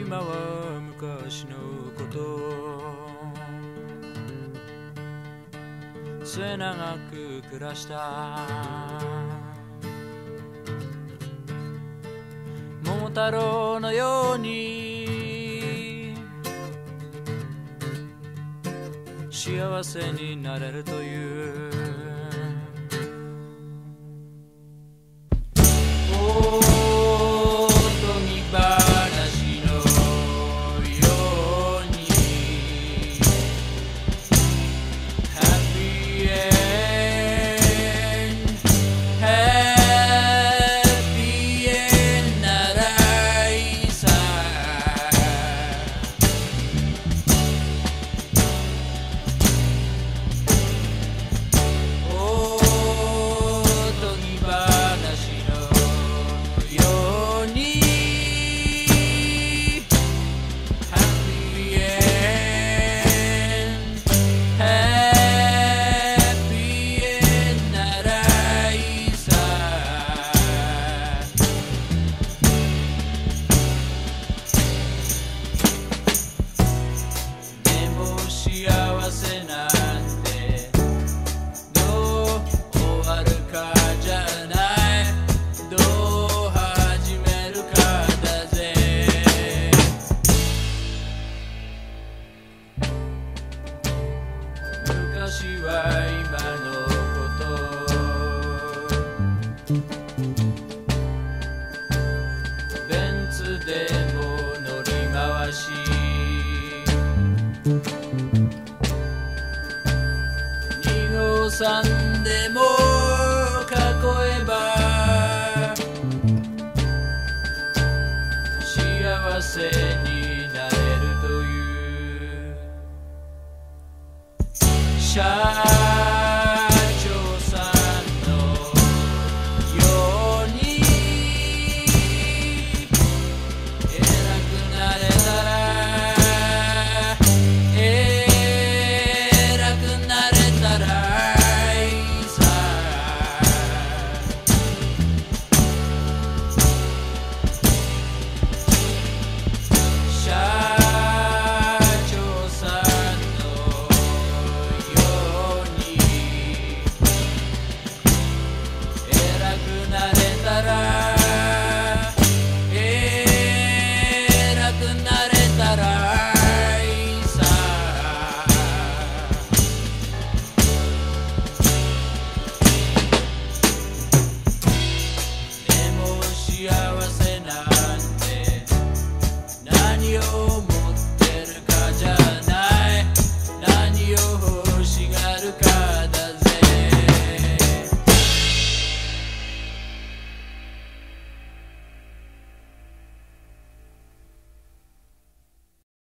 今は昔のこと。末永く暮らした。桃太郎のように。幸せになれるという。しは今のこと。ベンツでも乗り回し。二号さんでも shine.